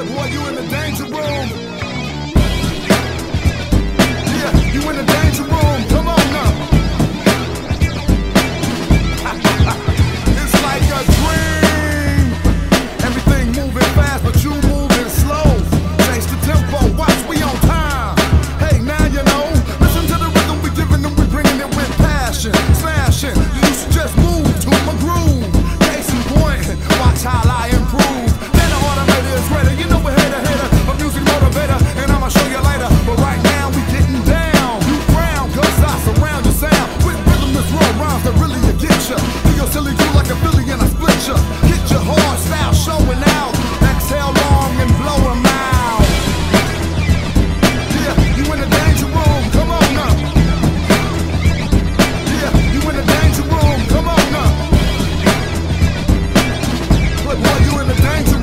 What you in the danger room. in the danger